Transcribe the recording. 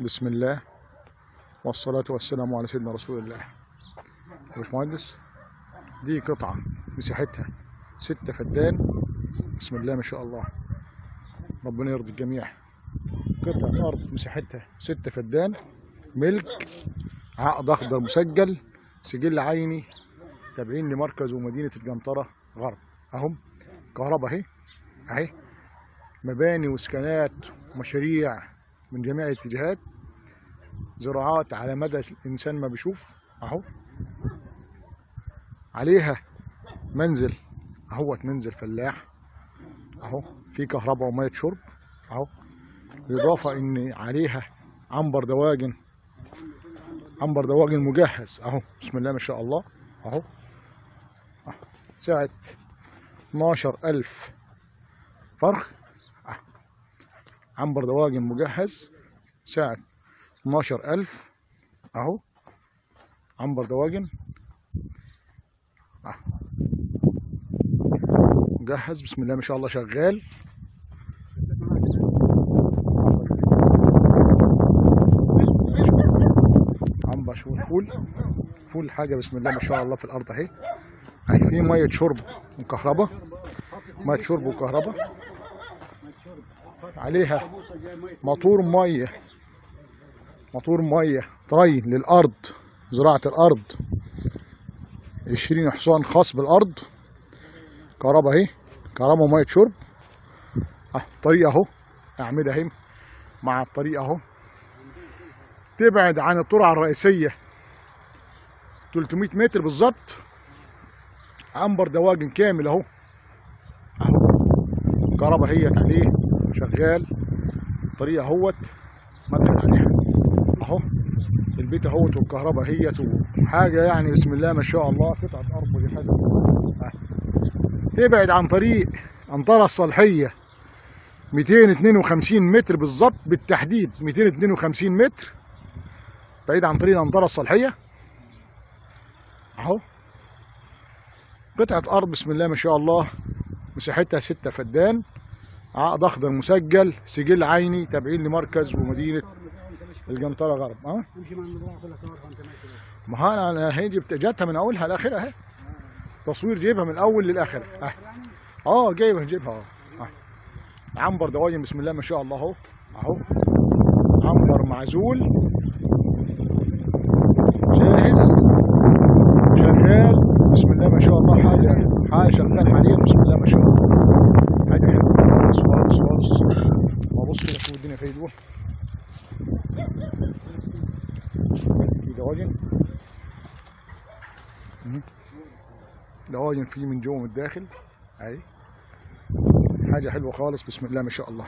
بسم الله والصلاة والسلام على سيدنا رسول الله يا باشمهندس دي قطعة مساحتها ستة فدان بسم الله ما شاء الله ربنا يرضي الجميع قطعة أرض مساحتها ستة فدان ملك عقد أخضر مسجل سجل عيني تابعين لمركز ومدينة الجنطرة غرب أهم كهرباء أهي أهي مباني وسكنات ومشاريع من جميع الاتجاهات زراعات على مدى الإنسان ما بيشوف أهو عليها منزل أهوت منزل فلاح أهو في كهرباء ومية شرب أهو بالإضافة إن عليها عنبر دواجن عنبر دواجن مجهز أهو بسم الله ما شاء الله أهو. سعة 12000 فرخ. عنبر دواجن مجهز. سعة 12000 أهو. عنبر دواجن. أهو. مجهز. بسم الله ما شاء الله شغال. عنبر شو الفول؟ فول حاجة بسم الله ما شاء الله في الأرض أهي. أهي في مية شرب وكهرباء مية شرب وكهرباء. عليها موتور مية موتور مية طري للأرض. زراعة الأرض. عشرين حصان خاص بالأرض. كهرباء أهي. كهرباء ومية شرب. أه طريق أهو. أعمدة أهي. مع الطريق أهو. تبعد عن الطرع الرئيسية. 300 متر بالظبط. عنبر دواجن كامل اهو. اهو كهرباء هيت عليه شغال طريق اهوت مدخل عليها. اهو البيت اهوت والكهرباء هيت وحاجة يعني بسم الله ما شاء الله قطعة أرض ودي حاجة. أه. تبعد عن طريق انطرة الصالحية 252 متر بالظبط بالتحديد. 252 متر بعيد عن طريق الانطره الصالحيه أهو. قطعة أرض بسم الله ما شاء الله مساحتها ستة فدان. عقد أخضر مسجل سجل عيني تابعين لمركز ومدينة الجنطره غرب آه. ما هو أنا أنا هي جبت جاتها من أولها لآخرها أهي. تصوير جايبها من الأول للآخر آه آه جايبها جايبها آه آه. عنبر دواجن بسم الله ما شاء الله أهو أهو. عنبر معزول. جاهز. شغال. بسم الله ما شاء الله حاجة حاجة شغال حاليا بسم الله ما شاء الله حاجة حلوة خالص خالص خالص وابص كده شوف الدنيا فيها جوه في دواجن. دواجن فيه من جوه ومن الداخل أهي. حاجة حلوة خالص بسم الله ما شاء الله.